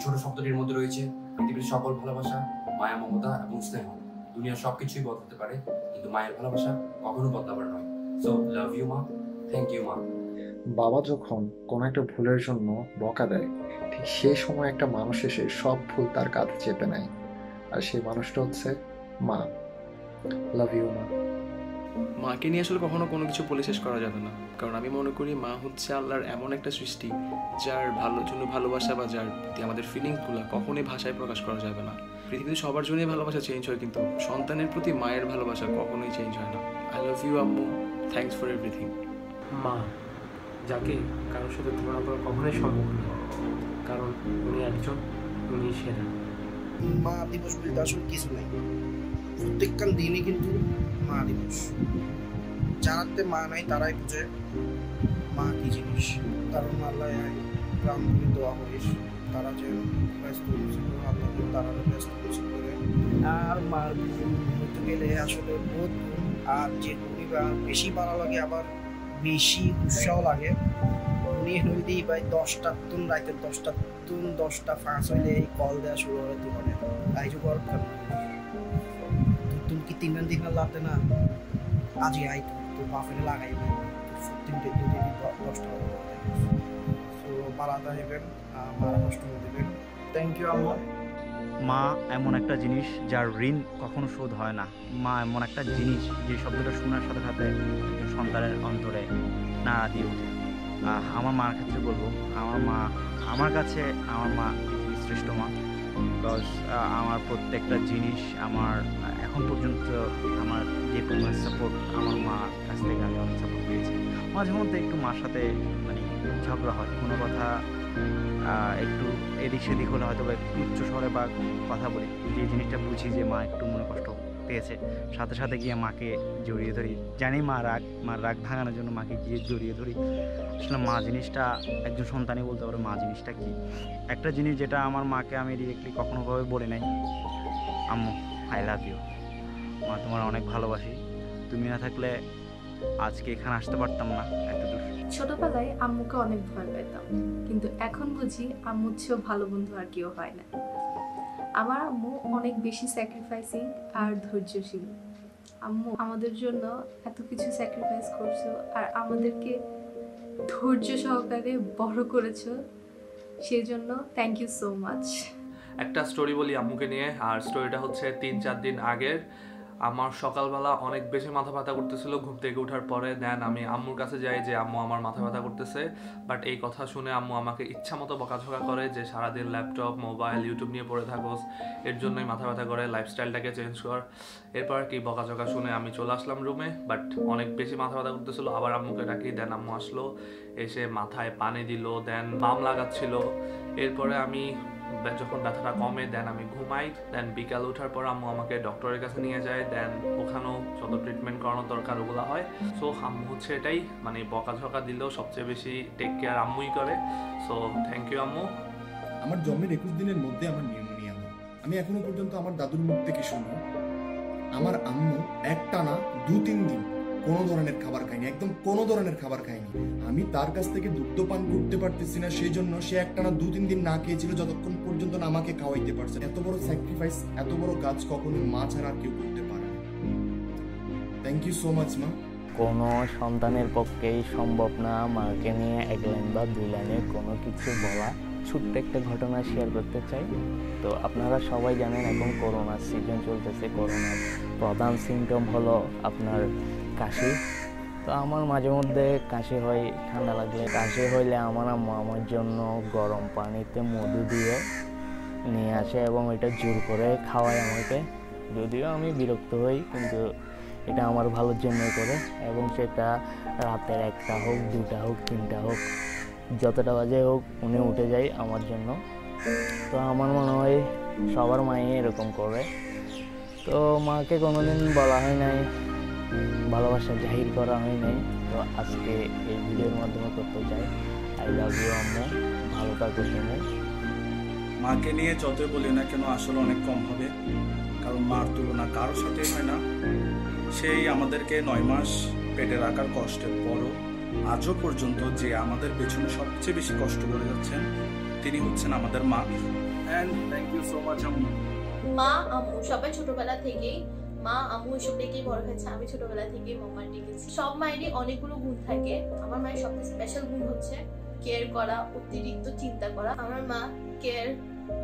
ছোট শব্দটির মধ্যে রয়েছে পৃথিবীর সকল ভালোবাসা, মায়া, মমতা এবং স্নেহ। দুনিয়ার সবকিছুই বদলাতে পারে, কিন্তু মায়ের ভালোবাসা কখনো বদলাবার নয়। সো লাভ ইউ মা। থ্যাংক ইউ মা। বাবা যখন কোনো একটা ভুলের জন্য বকা দেয়, ঠিক সেই সময় একটা মানুষ এসে সব ভুল তার কাঁধে চেপে নেয়। আর সেই মানুষটা হচ্ছে মা। লাভ ইউ মা। মাকে নিয়ে আসলে কখনো কোনো কিছু বলে শেষ করা যাবে না। কারণ আমি মনে করি মা হচ্ছে আল্লাহর এমন একটা সৃষ্টি যার ভালোর জন্য ভালোবাসা বা যার প্রতি আমাদের ফিলিংসগুলো কখনোই ভাষায় প্রকাশ করা যাবে না। পৃথিবীতে সবার জন্যই ভালোবাসা চেঞ্জ হয় কিন্তু সন্তানের প্রতি মায়ের ভালোবাসা কখনোই চেঞ্জ হয় না। আই লাভ ইউ আম্মু। থ্যাংকস ফর এভরিথিং মা যাকে কারোর সাথে তুলনা করা কখনোই সম্ভব নয় কারণ উনি একজন উনি সেরা মা দিবস বলতে আসলে কিছু নাই। প্রত্যেককান দিনই কিন্তু মা দিবস। যারাতে মা নাই তারাই বুঝে মা, কি জিনিস? কারণ আল্লাহ প্রাণ ভরে দোয়া করিস তারা যে ব্যস্ত আল্লাহ তারা ব্যস্ত করে আর মার বলতে গেলে আসলে গুণ। আর যে পরিবার বেশি ভালো লাগে, আবার বেশি উৎসাহ লাগে। উনি হইলেই ভাই দশটা তুন রাইতে দশটা তুন, দশটা ফাঁস হইলে এই কল দেওয়া শুরু হয় দোকানে তাই যে কর তুমি কি তিন দিন লাগতে না? আজই আই তো বাফের লাগাই তিনটে দুদিন দশটা তো বাড়াতে হইবেন মারা কষ্ট দিবেন। থ্যাংক ইউ আল্লাহ। মা এমন একটা জিনিস যার ঋণ কখনো শোধ হয় না। মা এমন একটা জিনিস যে শব্দটা শোনার সাথে সাথে সন্তানের অন্তরে নাড়া দিয়ে ওঠে। আমার মার ক্ষেত্রে বলব, আমার মা, আমার কাছে আমার মা পৃথিবীর শ্রেষ্ঠ মা। বিকজ আমার প্রত্যেকটা জিনিস আমার এখন পর্যন্ত আমার যে পরিমাণ সাপোর্ট আমার মার কাছ থেকে আমি অনেক সাপোর্ট পেয়েছি। মাঝে মধ্যে একটু মার সাথে মানে ঝগড়া হয়। কোনো কথা একটু এদিক সেদিক হলে হয়তো বা একটু উচ্চ স্বরে বা কথা বলি। যে জিনিসটা বুঝি যে মা একটু মনে কষ্ট পেয়েছে। সাথে সাথে গিয়ে মাকে জড়িয়ে ধরি। জানি মা রাগ, মার রাগ ভাঙানোর জন্য মাকে গিয়ে জড়িয়ে ধরি। আসলে মা জিনিসটা, একজন সন্তানই বলতে পারে মা জিনিসটা কি? একটা জিনিস যেটা আমার মাকে আমি ডিরেক্টলি কখনোভাবে বলে নাই। আম্মু আই লাভ ইউ মা, তোমার অনেক ভালোবাসি। তুমি না থাকলে আজকে এখানে আসতে পারতাম না এত ছোটবেলায় আম্মুকে অনেক ভয় পেতাম। কিন্তু এখন বুঝি আম্মুর চেয়েও ভালো বন্ধু আর কেউ হয় না। আমার আম্মু অনেক বেশি স্যাক্রিফাইসিং আর ধৈর্যশীল। আম্মু, আমাদের জন্য এত কিছু স্যাক্রিফাইস করছ আর আমাদেরকে ধৈর্য সহকারে বড় করেছ সেই জন্য থ্যাংক ইউ সো মাচ একটা স্টোরি বলি আম্মুকে নিয়ে, আর স্টোরিটা হচ্ছে তিন চার দিন আগের। আমার সকালবেলা অনেক বেশি মাথা ব্যথা করতেছিল। ঘুম থেকে ওঠার পরে দেন আমি আম্মুর কাছে যাই যে, আম্মু, আমার মাথা ব্যথা করতেছে। বাট এই কথা শুনে আম্মু আমাকে ইচ্ছা মতো বকাঝকা করে যে, সারাদিন ল্যাপটপ মোবাইল ইউটিউব নিয়ে পড়ে থাকোস। এর জন্যই মাথা ব্যথা করে লাইফস্টাইলটাকে চেঞ্জ কর। এরপর কি বকাঝকা শুনে আমি চলে আসলাম রুমে বাট অনেক বেশি মাথা ব্যথা করতেছিল। আবার আম্মুকে ডাকি, দেন আম্মু আসলো। এসে মাথায় পানি দিল, দেন বাম লাগাচ্ছিল। এরপরে আমি যখন ব্যথাটা কমে দেন আমি ঘুমাই দেন বিকাল ওঠার পর আম্মু আমাকে ডক্টরের কাছে নিয়ে যায় দেন ওখানেও যত ট্রিটমেন্ট করানোর দরকার ওগুলো হয়। সো আম্মু হচ্ছে এটাই মানে বকাঝকা দিলেও সবচেয়ে বেশি টেক কেয়ার আম্মুই করে। সো থ্যাংক ইউ আম্মু। আমার জন্মের একুশ দিনের মধ্যে আমার নিউমোনিয়া হয়। আমি এখনও পর্যন্ত আমার দাদুর মুখ থেকে শুনি, আমার আম্মু একটানা দু তিন দিন কোনো ধরনের খাবার খায়নি একদম কোনো ধরনের খাবার খায়নি আমি তার কাছ থেকে দুগ্ধ পান করতে পারতেছি না সেই জন্য সে একটানা দু তিন দিন না খেয়েছিল, যতক্ষণ পর্যন্ত না আমাকে খাওয়াইতে পারছে এত বড় স্যাক্রিফাইস এত বড় কাজ কখনো মা ছাড়া কেউ করতে পারে না। থ্যাংক ইউ সো মাচ মা কোনো সন্তানের পক্ষেই সম্ভব না মাকে নিয়ে এক লাইন বা দুই লাইনে কোনো কিছু বলা। ছোট্ট একটা ঘটনা শেয়ার করতে চাই। তো আপনারা সবাই জানেন, এখন করোনার সিজন চলতেছে করোনার প্রধান সিমটম হলো আপনার কাশি। তো আমার মাঝে মধ্যে কাশি হয়, ঠান্ডা লাগলে কাশি হইলে আমার আম্মু আমার জন্য গরম পানিতে মধু দিয়ে নিয়ে আসে এবং এটা জোর করে খাওয়ায় আমাকে। যদিও আমি বিরক্ত হই, কিন্তু এটা আমার ভালোর জন্যই করে এবং সেটা রাতের একটা হোক, দুটা হোক, তিনটা হোক, যতটা বাজে হোক, উনি উঠে যায় আমার জন্য। তো আমার মনে হয় সবার মাই এরকম করে। তো মাকে কোনোদিন বলা হয় নাই ভালোবাসা জাহির করা হয় নাই। তো আজকে এই ভিডিওর মাধ্যমে করতে চাই। আই লাভ ইউ আম্মু। ভালো থাকো তুমি মাকে নিয়ে যতই বলি না কেন আসলে অনেক কম হবে। কারণ মার তুলনা কারোর সাথে হয় না। সেই আমাদেরকে নয় মাস পেটে রাখার কষ্টের পরও আজও পর্যন্ত যে আমাদের পেছনে সবচেয়ে বেশি কষ্ট করে যাচ্ছেন তিনি হচ্ছেন আমাদের মা। And thank you so much আম্মু। মা আম্মু সবাই ছোটবেলা থেকেই মা, আম্মু এসব ডেকেই বড় হয়েছে? আমি ছোটবেলা থেকেই মাম্মা ডেকেছি সব মায়েরই অনেকগুলো গুণ থাকে। আমার মায়ের সবচেয়ে স্পেশাল গুণ হচ্ছে কেয়ার করা, অতিরিক্ত চিন্তা করা। আমার মা কেয়ার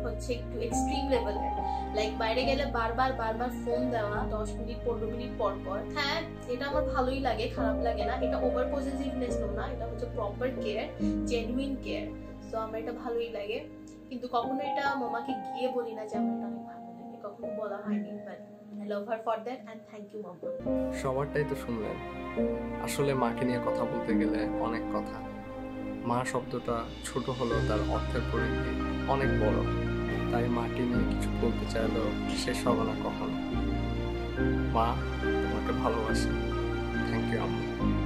হচ্ছে একটু এক্সট্রিম লেভেলের লাইক বাইরে গেলে বারবার বারবার ফোন দেওয়া, দশ মিনিট, পনেরো মিনিট পর পর। হ্যাঁ এটা আমার ভালোই লাগে, খারাপ লাগে না। এটা ওভার পজিটিভনেস না, এটা হচ্ছে প্রপার কেয়ার জেনুইন কেয়ার তো আমার এটা ভালোই লাগে। কিন্তু কখনো এটা মামাকে গিয়ে বলি না যে, আমার এটা অনেক ভালো লাগে। কখনো বলা হয়নি but love her for that and thank you মামা সবারটাই তো শুনলেন। আসলে মাকে নিয়ে কথা বলতে গেলে অনেক কথা। মা শব্দটা ছোট হলেও তার অর্থের পরিধি অনেক বড়। তাই মাকে নিয়ে কিছু বলতে চাইলেও শেষ হবে না কখনো। মা, তোমাকে ভালোবাসি। থ্যাংক ইউ আম্মু।